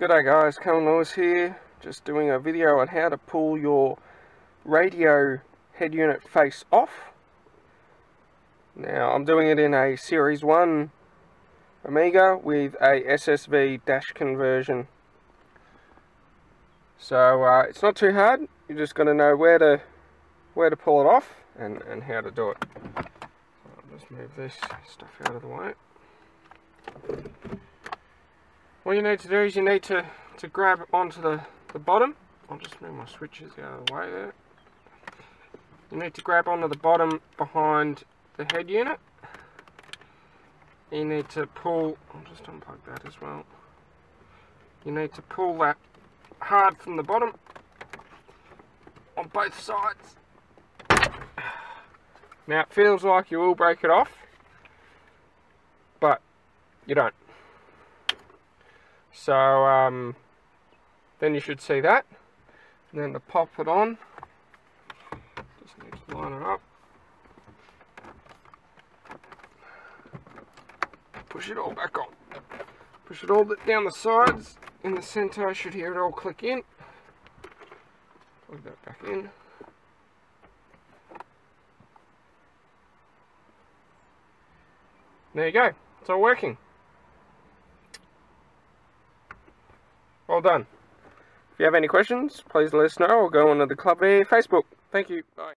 G'day guys, Cohen Lewis here, just doing a video on how to pull your radio head unit face off. Now I'm doing it in a Series 1 Omega with a SSV dash conversion. So uh, it's not too hard, you're just going to know where to where to pull it off and, and how to do it. So I'll just move this stuff out of the way what you need to do is you need to, to grab onto the, the bottom. I'll just move my switches out of the way there. You need to grab onto the bottom behind the head unit. You need to pull, I'll just unplug that as well. You need to pull that hard from the bottom on both sides. Now it feels like you will break it off, but you don't. So um, then you should see that. And then to pop it on, just need to line it up. Push it all back on. Push it all down the sides. In the center, I should hear it all click in. Plug that back in. There you go. It's all working. Well done. If you have any questions, please let us know or go onto the Club Air Facebook. Thank you. Bye.